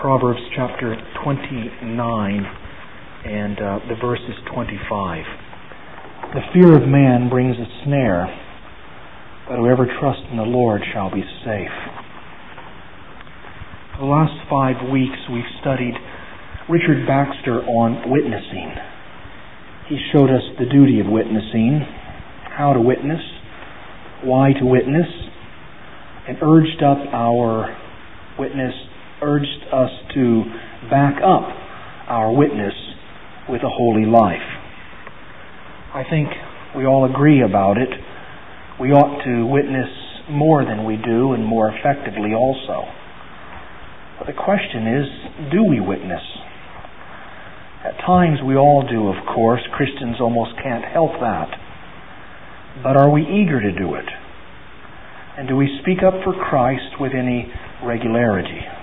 Proverbs chapter 29 and uh, the verse is 25. The fear of man brings a snare, but whoever trusts in the Lord shall be safe. For the last five weeks we've studied Richard Baxter on witnessing. He showed us the duty of witnessing, how to witness, why to witness, and urged up our witness, urged us to back up our witness with a holy life. I think we all agree about it. We ought to witness more than we do and more effectively also. But the question is, do we witness? At times we all do, of course. Christians almost can't help that. But are we eager to do it? And do we speak up for Christ with any regularity?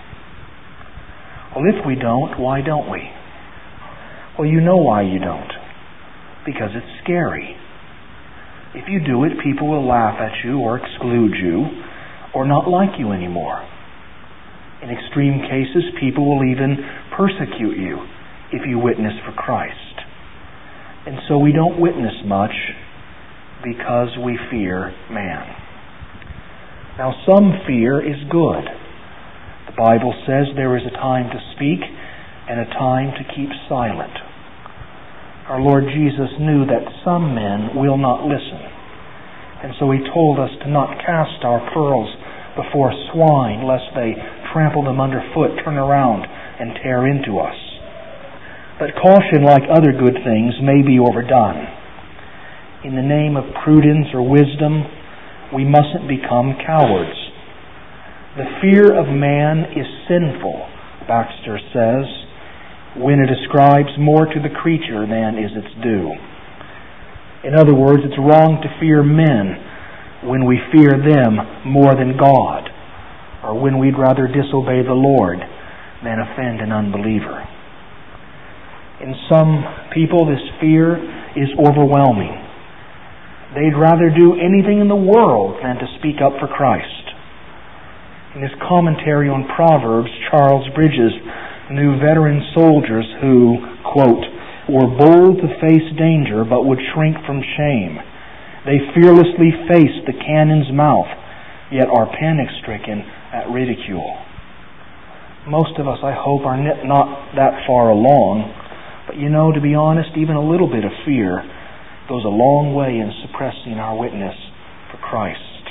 Well, if we don't, why don't we? Well, you know why you don't. Because it's scary. If you do it, people will laugh at you or exclude you or not like you anymore. In extreme cases, people will even persecute you if you witness for Christ. And so we don't witness much because we fear man. Now, some fear is good. The Bible says there is a time to speak and a time to keep silent. Our Lord Jesus knew that some men will not listen. And so he told us to not cast our pearls before swine, lest they trample them underfoot, turn around, and tear into us. But caution, like other good things, may be overdone. In the name of prudence or wisdom, we mustn't become cowards. The fear of man is sinful, Baxter says, when it ascribes more to the creature than is its due. In other words, it's wrong to fear men when we fear them more than God, or when we'd rather disobey the Lord than offend an unbeliever. In some people, this fear is overwhelming. They'd rather do anything in the world than to speak up for Christ. In his commentary on Proverbs, Charles Bridges knew veteran soldiers who, quote, were bold to face danger but would shrink from shame. They fearlessly faced the cannon's mouth, yet are panic stricken at ridicule. Most of us, I hope, are not that far along, but you know, to be honest, even a little bit of fear goes a long way in suppressing our witness for Christ.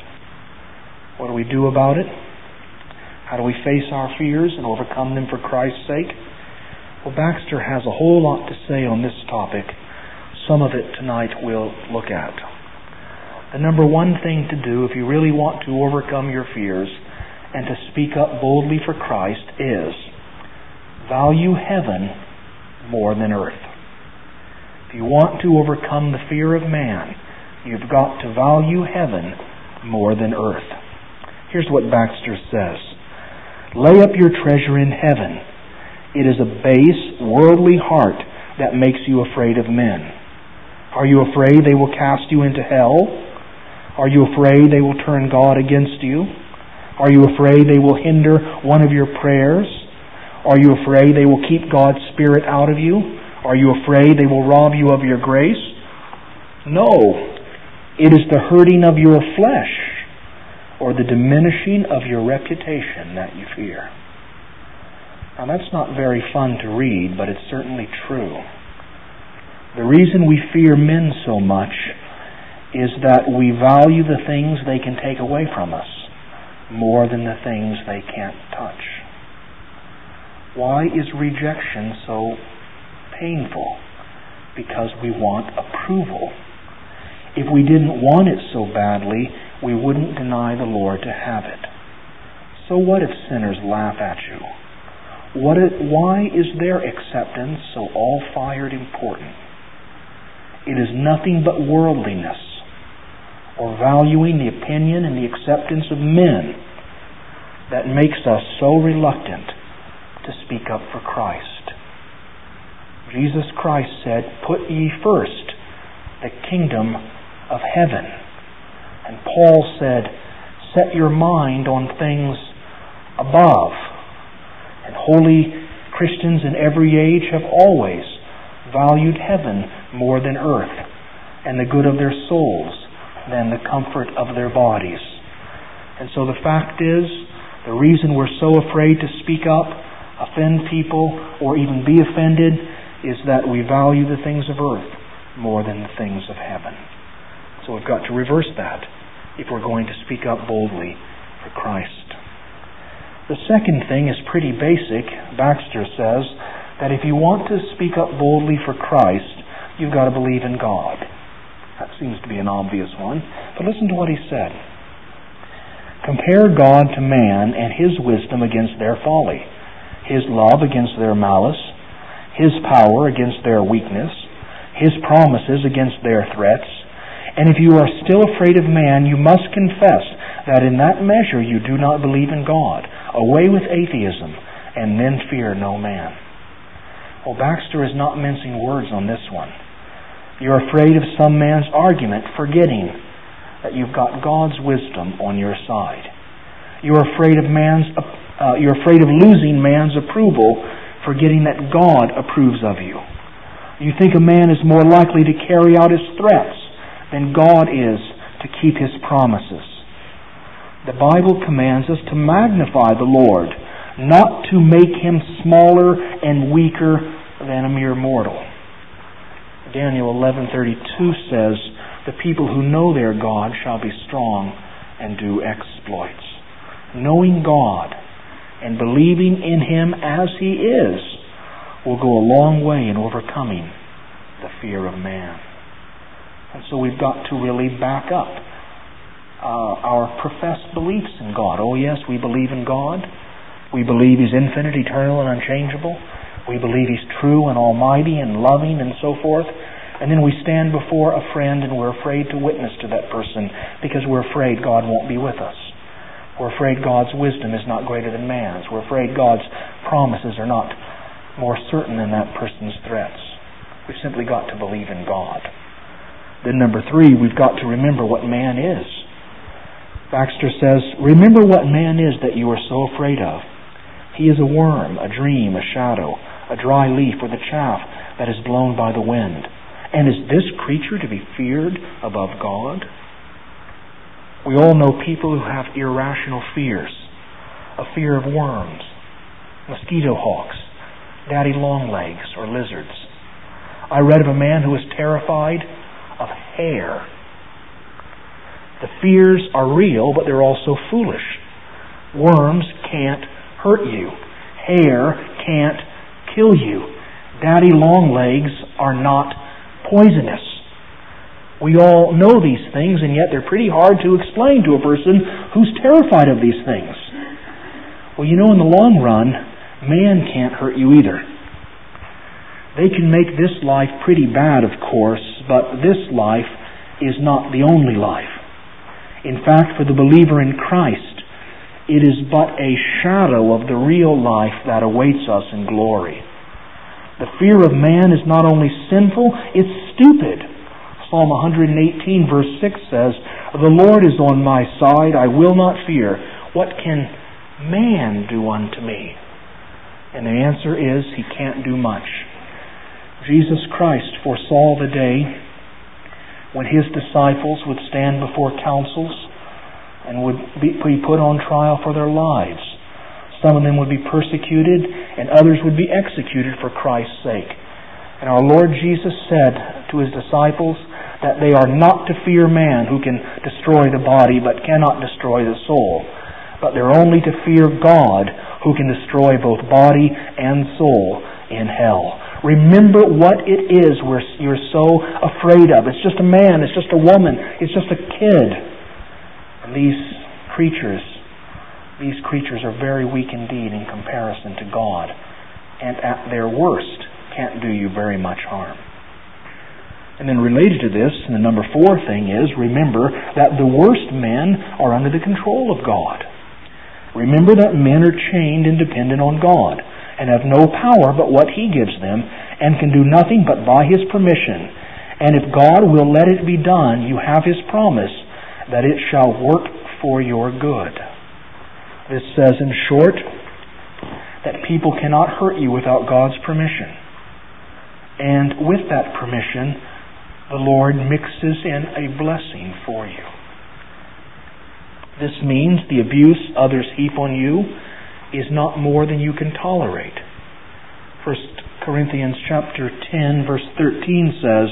What do we do about it? How do we face our fears and overcome them for Christ's sake? Well, Baxter has a whole lot to say on this topic. Some of it tonight we'll look at. The number one thing to do if you really want to overcome your fears and to speak up boldly for Christ is value heaven more than earth. If you want to overcome the fear of man, you've got to value heaven more than earth. Here's what Baxter says. Lay up your treasure in heaven. It is a base, worldly heart that makes you afraid of men. Are you afraid they will cast you into hell? Are you afraid they will turn God against you? Are you afraid they will hinder one of your prayers? Are you afraid they will keep God's Spirit out of you? Are you afraid they will rob you of your grace? No. It is the hurting of your flesh or the diminishing of your reputation that you fear. Now, that's not very fun to read, but it's certainly true. The reason we fear men so much is that we value the things they can take away from us more than the things they can't touch. Why is rejection so painful? Because we want approval. If we didn't want it so badly, we wouldn't deny the Lord to have it. So what if sinners laugh at you? What it, why is their acceptance so all-fired important? It is nothing but worldliness, or valuing the opinion and the acceptance of men, that makes us so reluctant to speak up for Christ. Jesus Christ said, Put ye first the kingdom of heaven and Paul said, Set your mind on things above and holy Christians in every age have always valued heaven more than earth, and the good of their souls than the comfort of their bodies. And so the fact is, the reason we're so afraid to speak up, offend people, or even be offended is that we value the things of earth more than the things of heaven. So we've got to reverse that if we're going to speak up boldly for Christ. The second thing is pretty basic. Baxter says that if you want to speak up boldly for Christ, you've got to believe in God. That seems to be an obvious one. But listen to what he said. Compare God to man and his wisdom against their folly, his love against their malice, his power against their weakness, his promises against their threats. And if you are still afraid of man, you must confess that in that measure you do not believe in God. Away with atheism, and then fear no man. Well, Baxter is not mincing words on this one. You're afraid of some man's argument, forgetting that you've got God's wisdom on your side. You're afraid of man's uh, you're afraid of losing man's approval, forgetting that God approves of you. You think a man is more likely to carry out his threats than God is to keep his promises. The Bible commands us to magnify the Lord, not to make him smaller and weaker than a mere mortal. Daniel 11:32 says, "The people who know their God shall be strong and do exploits." Knowing God and believing in him as he is will go a long way in overcoming the fear of man. And so we've got to really back up uh, our professed beliefs in God. Oh, yes, we believe in God. We believe He's infinite, eternal, and unchangeable. We believe He's true and almighty and loving and so forth. And then we stand before a friend and we're afraid to witness to that person because we're afraid God won't be with us. We're afraid God's wisdom is not greater than man's. We're afraid God's promises are not more certain than that person's threats. We've simply got to believe in God. Then, number three, we've got to remember what man is. Baxter says, Remember what man is that you are so afraid of. He is a worm, a dream, a shadow, a dry leaf, or the chaff that is blown by the wind. And is this creature to be feared above God? We all know people who have irrational fears a fear of worms, mosquito hawks, daddy longlegs, or lizards. I read of a man who was terrified of hair the fears are real, but they're also foolish. Worms can't hurt you. Hair can't kill you. Daddy long legs are not poisonous. We all know these things, and yet they're pretty hard to explain to a person who's terrified of these things. Well, you know, in the long run, man can't hurt you either. They can make this life pretty bad, of course, but this life is not the only life. In fact, for the believer in Christ, it is but a shadow of the real life that awaits us in glory. The fear of man is not only sinful, it's stupid. Psalm 118, verse 6 says, The Lord is on my side, I will not fear. What can man do unto me? And the answer is, he can't do much. Jesus Christ foresaw the day when his disciples would stand before councils and would be put on trial for their lives. Some of them would be persecuted, and others would be executed for Christ's sake. And our Lord Jesus said to his disciples that they are not to fear man who can destroy the body but cannot destroy the soul, but they're only to fear God who can destroy both body and soul in hell. Remember what it is where you're so afraid of. It's just a man, it's just a woman, it's just a kid. And these creatures, these creatures are very weak indeed in comparison to God. And at their worst, can't do you very much harm. And then related to this, the number four thing is, remember that the worst men are under the control of God. Remember that men are chained and dependent on God and have no power but what He gives them, and can do nothing but by His permission. And if God will let it be done, you have His promise that it shall work for your good. This says, in short, that people cannot hurt you without God's permission. And with that permission, the Lord mixes in a blessing for you. This means the abuse others heap on you is not more than you can tolerate. 1 Corinthians chapter 10 verse 13 says,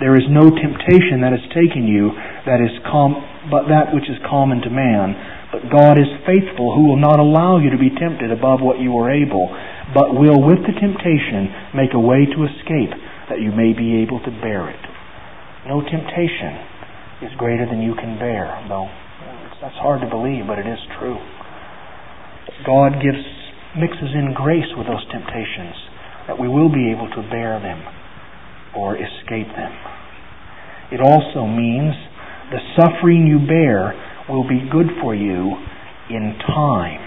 There is no temptation that has taken you that is com- but that which is common to man. But God is faithful, who will not allow you to be tempted above what you are able, but will with the temptation make a way to escape, that you may be able to bear it. No temptation is greater than you can bear, though that's hard to believe, but it is true. God gives mixes in grace with those temptations that we will be able to bear them or escape them. It also means the suffering you bear will be good for you in time.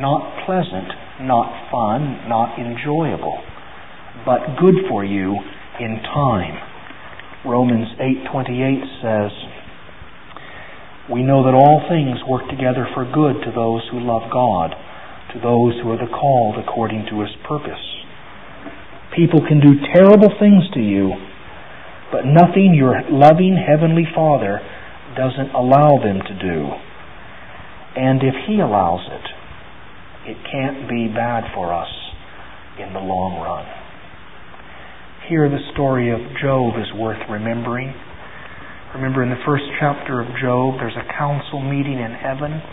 Not pleasant, not fun, not enjoyable, but good for you in time. Romans 8:28 says, "We know that all things work together for good to those who love God, to those who are the called according to his purpose." People can do terrible things to you, but nothing your loving heavenly Father doesn't allow them to do. And if He allows it, it can't be bad for us in the long run. Here, the story of Job is worth remembering. Remember, in the first chapter of Job, there's a council meeting in heaven.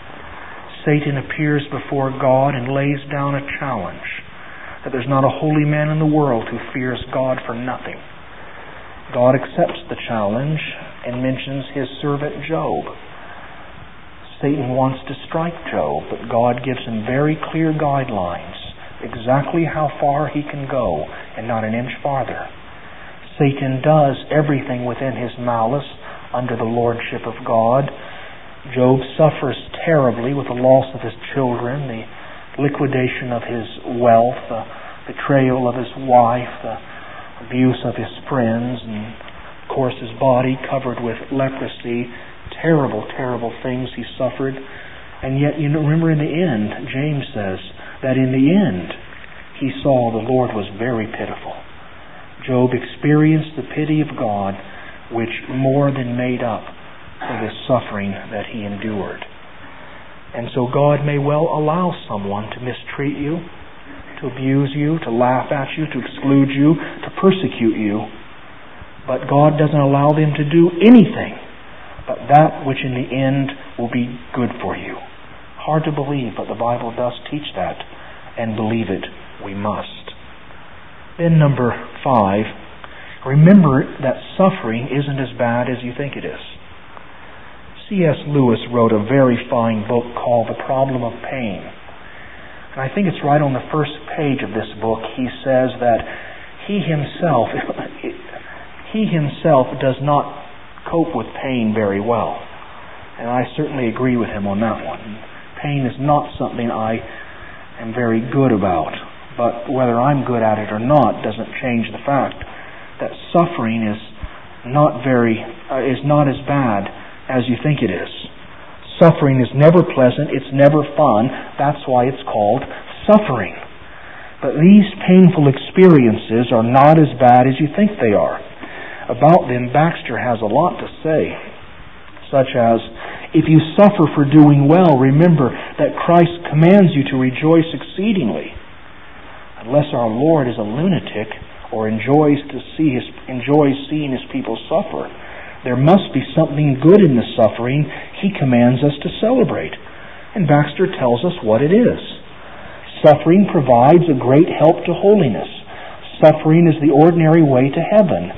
Satan appears before God and lays down a challenge that there's not a holy man in the world who fears God for nothing. God accepts the challenge and mentions his servant Job. Satan wants to strike Job, but God gives him very clear guidelines, exactly how far he can go and not an inch farther. Satan does everything within his malice under the lordship of God. Job suffers terribly with the loss of his children, the liquidation of his wealth, the betrayal of his wife, the abuse of his friends, and of course, his body covered with leprosy. Terrible, terrible things he suffered. And yet, you know, remember in the end, James says that in the end, he saw the Lord was very pitiful. Job experienced the pity of God, which more than made up for the suffering that he endured. And so God may well allow someone to mistreat you, to abuse you, to laugh at you, to exclude you, to persecute you but God doesn't allow them to do anything but that which in the end will be good for you. Hard to believe, but the Bible does teach that, and believe it we must. Then, number five, remember that suffering isn't as bad as you think it is. C.S. Lewis wrote a very fine book called The Problem of Pain. And I think it's right on the first page of this book. He says that he himself, he himself does not cope with pain very well. And I certainly agree with him on that one. Pain is not something I am very good about. But whether I'm good at it or not doesn't change the fact that suffering is not very uh, is not as bad as you think it is. Suffering is never pleasant, it's never fun. That's why it's called suffering. But these painful experiences are not as bad as you think they are about them, Baxter has a lot to say, such as, If you suffer for doing well, remember that Christ commands you to rejoice exceedingly. Unless our Lord is a lunatic or enjoys to see his enjoys seeing his people suffer, there must be something good in the suffering he commands us to celebrate. And Baxter tells us what it is. Suffering provides a great help to holiness. Suffering is the ordinary way to heaven.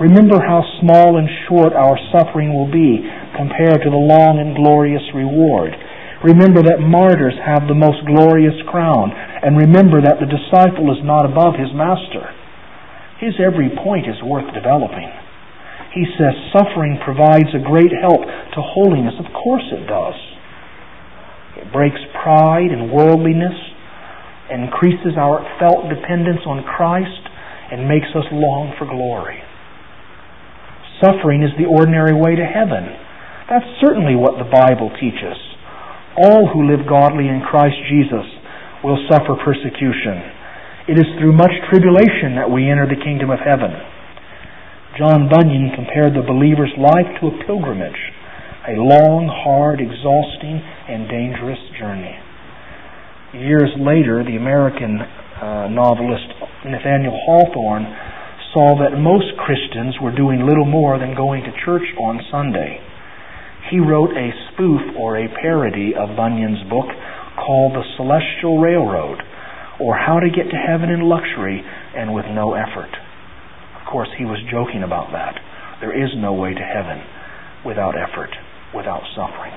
Remember how small and short our suffering will be compared to the long and glorious reward. Remember that martyrs have the most glorious crown, and remember that the disciple is not above his master. His every point is worth developing. He says suffering provides a great help to holiness. Of course it does. It breaks pride and worldliness, increases our felt dependence on Christ, and makes us long for glory. Suffering is the ordinary way to heaven. That's certainly what the Bible teaches. All who live godly in Christ Jesus will suffer persecution. It is through much tribulation that we enter the kingdom of heaven. John Bunyan compared the believer's life to a pilgrimage, a long, hard, exhausting, and dangerous journey. Years later, the American uh, novelist Nathaniel Hawthorne saw that most Christians were doing little more than going to church on Sunday. He wrote a spoof or a parody of Bunyan's book called The Celestial Railroad or how to get to heaven in luxury and with no effort. Of course, he was joking about that. There is no way to heaven without effort, without suffering.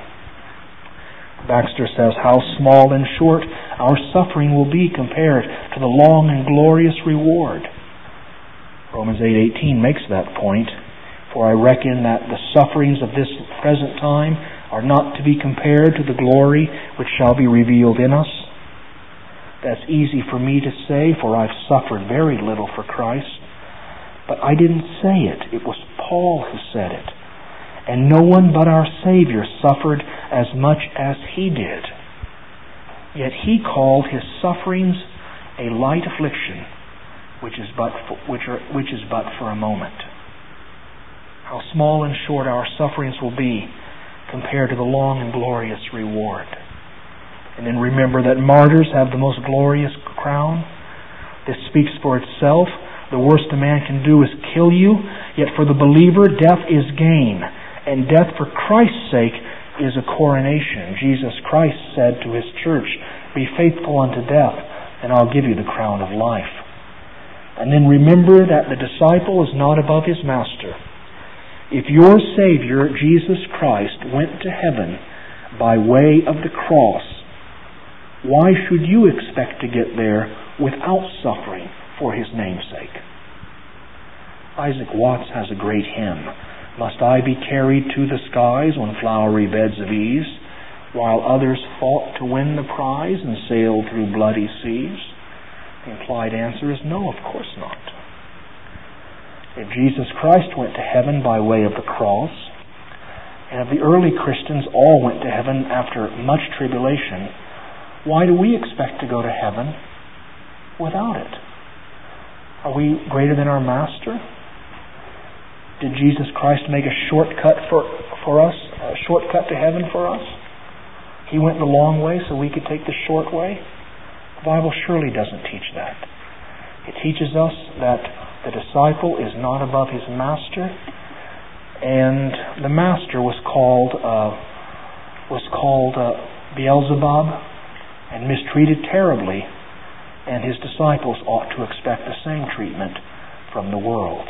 Baxter says how small and short our suffering will be compared to the long and glorious reward. Romans 8:18 makes that point, for I reckon that the sufferings of this present time are not to be compared to the glory which shall be revealed in us. That's easy for me to say, for I've suffered very little for Christ. But I didn't say it. It was Paul who said it. And no one but our Savior suffered as much as he did. Yet he called his sufferings a light affliction, which is but for, which, are, which is but for a moment. How small and short our sufferings will be compared to the long and glorious reward. And then remember that martyrs have the most glorious crown. This speaks for itself. The worst a man can do is kill you, yet for the believer, death is gain. And death for Christ's sake is a coronation. Jesus Christ said to his church, Be faithful unto death, and I'll give you the crown of life. And then remember that the disciple is not above his master. If your Savior, Jesus Christ, went to heaven by way of the cross, why should you expect to get there without suffering for his namesake? Isaac Watts has a great hymn. Must I be carried to the skies on flowery beds of ease, while others fought to win the prize and sailed through bloody seas? The implied answer is no, of course not. If Jesus Christ went to heaven by way of the cross, and if the early Christians all went to heaven after much tribulation, why do we expect to go to heaven without it? Are we greater than our Master? Did Jesus Christ make a shortcut for, for us, a shortcut to heaven for us? He went the long way so we could take the short way? The Bible surely doesn't teach that. It teaches us that the disciple is not above his master, and the master was called uh, was called uh, Beelzebub, and mistreated terribly, and his disciples ought to expect the same treatment from the world.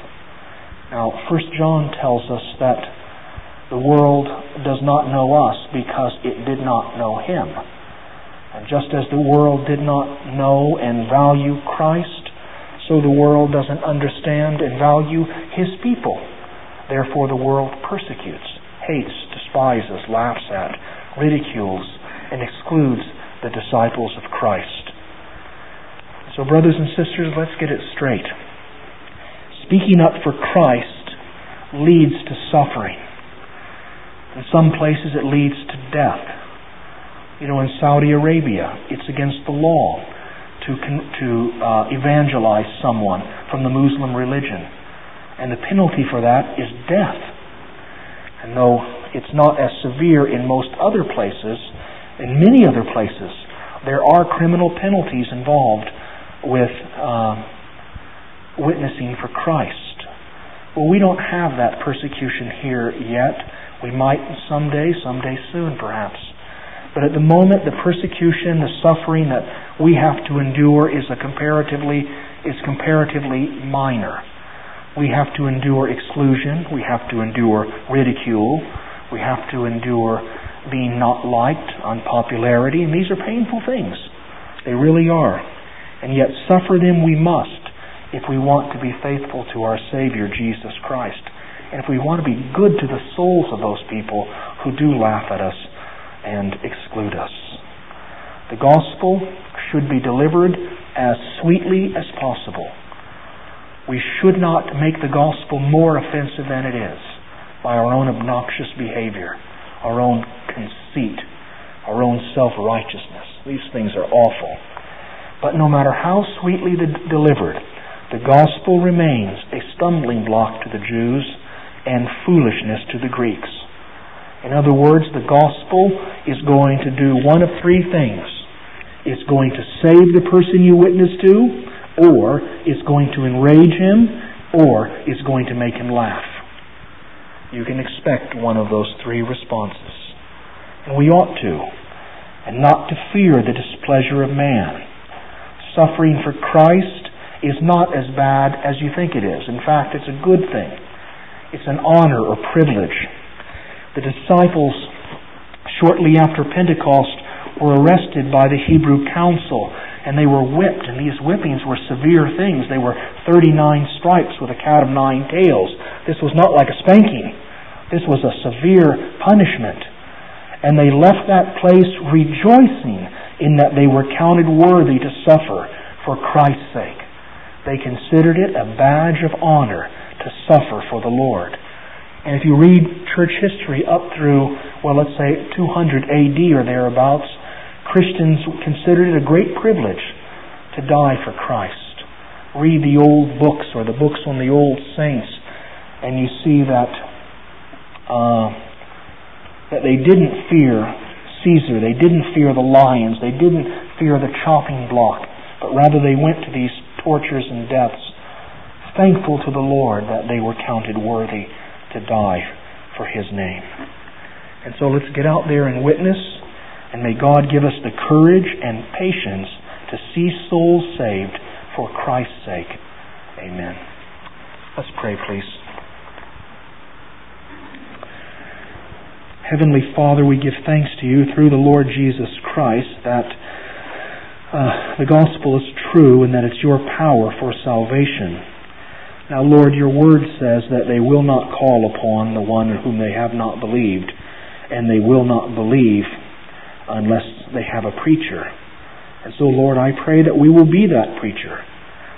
Now, 1 John tells us that the world does not know us because it did not know him. And just as the world did not know and value Christ, so the world doesn't understand and value his people. Therefore, the world persecutes, hates, despises, laughs at, ridicules, and excludes the disciples of Christ. So, brothers and sisters, let's get it straight. Speaking up for Christ leads to suffering. In some places, it leads to death. You know, in Saudi Arabia, it's against the law to, to uh, evangelize someone from the Muslim religion. And the penalty for that is death. And though it's not as severe in most other places, in many other places, there are criminal penalties involved with uh, witnessing for Christ. Well, we don't have that persecution here yet. We might someday, someday soon perhaps. But at the moment, the persecution, the suffering that we have to endure is a comparatively is comparatively minor. We have to endure exclusion. We have to endure ridicule. We have to endure being not liked, unpopularity, and these are painful things. They really are. And yet suffer them we must if we want to be faithful to our Savior, Jesus Christ. And if we want to be good to the souls of those people who do laugh at us and exclude us. The gospel should be delivered as sweetly as possible. We should not make the gospel more offensive than it is by our own obnoxious behavior our own conceit, our own self righteousness. These things are awful. But no matter how sweetly de- delivered, the gospel remains a stumbling block to the Jews and foolishness to the Greeks. In other words, the gospel is going to do one of three things. It's going to save the person you witness to, or it's going to enrage him, or it's going to make him laugh. You can expect one of those three responses. And we ought to. And not to fear the displeasure of man. Suffering for Christ is not as bad as you think it is. In fact, it's a good thing. It's an honor or privilege. The disciples, shortly after Pentecost, were arrested by the Hebrew council and they were whipped, and these whippings were severe things. They were 39 stripes with a cat of nine tails. This was not like a spanking. This was a severe punishment. And they left that place rejoicing in that they were counted worthy to suffer for Christ's sake. They considered it a badge of honor to suffer for the Lord. And if you read church history up through, well, let's say 200 AD or thereabouts, Christians considered it a great privilege to die for Christ. Read the old books or the books on the old saints, and you see that uh, that they didn't fear Caesar, they didn't fear the lions, they didn't fear the chopping block, but rather they went to these tortures and deaths, thankful to the Lord that they were counted worthy to die for His name. And so let's get out there and witness, and may God give us the courage and patience to see souls saved for Christ's sake. Amen. Let's pray, please. Heavenly Father, we give thanks to you through the Lord Jesus Christ that uh, the gospel is true and that it's your power for salvation. Now, Lord, your word says that they will not call upon the one whom they have not believed, and they will not believe unless they have a preacher. And so, Lord, I pray that we will be that preacher,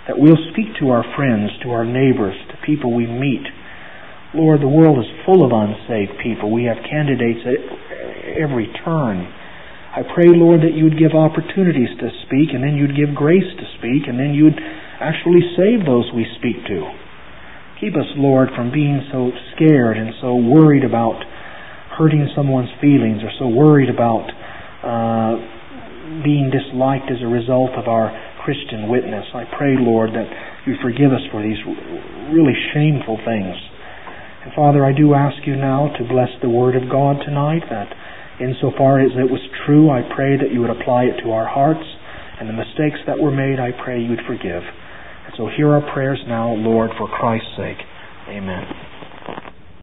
that we'll speak to our friends, to our neighbors, to people we meet Lord, the world is full of unsaved people. We have candidates at every turn. I pray, Lord, that you would give opportunities to speak, and then you'd give grace to speak, and then you'd actually save those we speak to. Keep us, Lord, from being so scared and so worried about hurting someone's feelings or so worried about uh, being disliked as a result of our Christian witness. I pray, Lord, that you forgive us for these really shameful things. And Father, I do ask you now to bless the Word of God tonight, that insofar as it was true, I pray that you would apply it to our hearts, and the mistakes that were made, I pray you would forgive. And so hear our prayers now, Lord, for Christ's sake. Amen.